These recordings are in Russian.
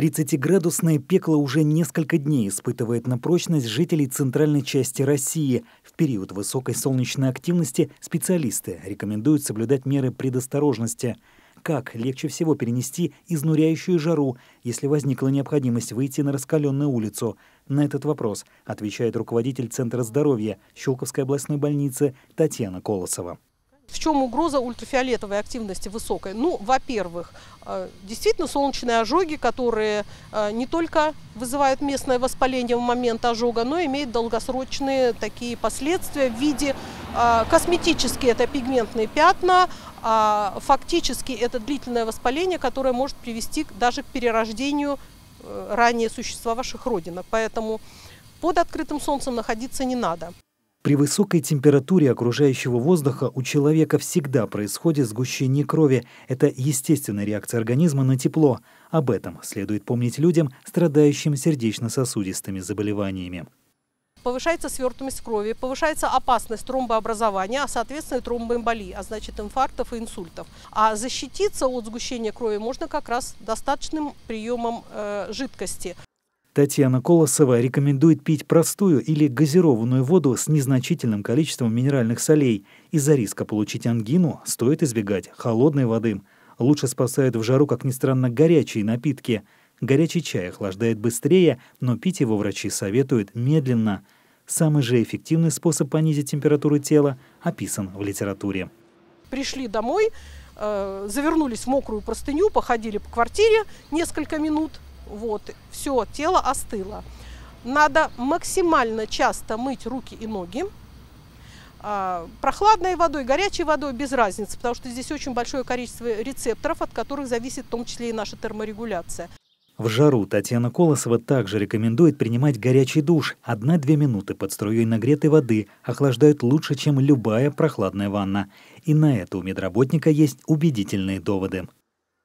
30-градусное пекло уже несколько дней испытывает на прочность жителей центральной части России. В период высокой солнечной активности специалисты рекомендуют соблюдать меры предосторожности. Как легче всего перенести изнуряющую жару, если возникла необходимость выйти на раскаленную улицу? На этот вопрос отвечает руководитель Центра здоровья Щелковской областной больницы Татьяна Колосова. В чем угроза ультрафиолетовой активности высокой? Ну, во-первых, э, действительно солнечные ожоги, которые э, не только вызывают местное воспаление в момент ожога, но имеют долгосрочные такие последствия в виде э, косметические это пигментные пятна, а фактически это длительное воспаление, которое может привести даже к перерождению ранее существовавших родинок. Поэтому под открытым солнцем находиться не надо. При высокой температуре окружающего воздуха у человека всегда происходит сгущение крови. Это естественная реакция организма на тепло. Об этом следует помнить людям, страдающим сердечно-сосудистыми заболеваниями. Повышается свертываемость крови, повышается опасность тромбообразования, а соответственно тромбоэмболии, а значит инфарктов и инсультов. А защититься от сгущения крови можно как раз достаточным приемом э, жидкости. Татьяна Колосова рекомендует пить простую или газированную воду с незначительным количеством минеральных солей. Из-за риска получить ангину стоит избегать холодной воды. Лучше спасают в жару, как ни странно, горячие напитки. Горячий чай охлаждает быстрее, но пить его врачи советуют медленно. Самый же эффективный способ понизить температуру тела описан в литературе. Пришли домой, э, завернулись в мокрую простыню, походили по квартире несколько минут, вот, все, тело остыло. Надо максимально часто мыть руки и ноги. А, прохладной водой, горячей водой без разницы, потому что здесь очень большое количество рецепторов, от которых зависит в том числе и наша терморегуляция. В жару Татьяна Колосова также рекомендует принимать горячий душ. Одна-две минуты под струей нагретой воды охлаждают лучше, чем любая прохладная ванна. И на это у медработника есть убедительные доводы.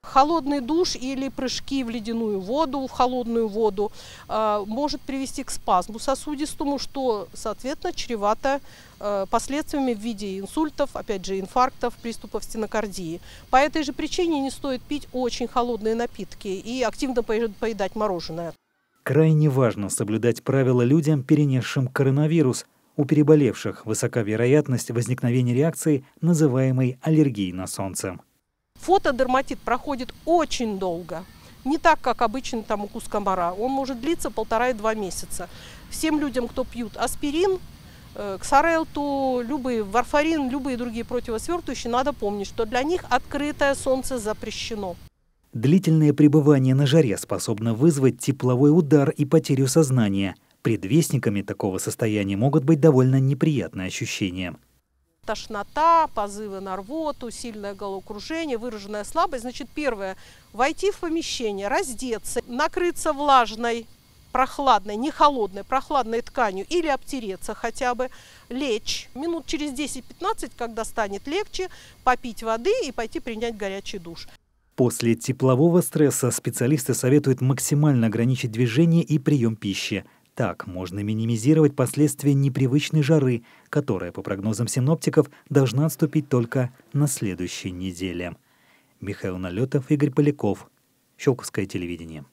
Холодный душ или прыжки в ледяную воду, в холодную воду э, может привести к спазму сосудистому, что, соответственно, чревато э, последствиями в виде инсультов, опять же, инфарктов, приступов стенокардии. По этой же причине не стоит пить очень холодные напитки и активно поедать мороженое. Крайне важно соблюдать правила людям, перенесшим коронавирус. У переболевших высока вероятность возникновения реакции, называемой аллергией на солнце. Фотодерматит проходит очень долго. Не так, как обычный там укус комара. Он может длиться полтора-два месяца. Всем людям, кто пьют аспирин, э, ксарелту, любые, варфарин, любые другие противосвертывающие, надо помнить, что для них открытое солнце запрещено. Длительное пребывание на жаре способно вызвать тепловой удар и потерю сознания. Предвестниками такого состояния могут быть довольно неприятные ощущения тошнота, позывы на рвоту, сильное головокружение, выраженная слабость. Значит, первое, войти в помещение, раздеться, накрыться влажной, прохладной, не холодной, прохладной тканью или обтереться хотя бы, лечь. Минут через 10-15, когда станет легче, попить воды и пойти принять горячий душ. После теплового стресса специалисты советуют максимально ограничить движение и прием пищи. Так можно минимизировать последствия непривычной жары, которая, по прогнозам синоптиков, должна отступить только на следующей неделе. Михаил Налетов, Игорь Поляков. Щелковское телевидение.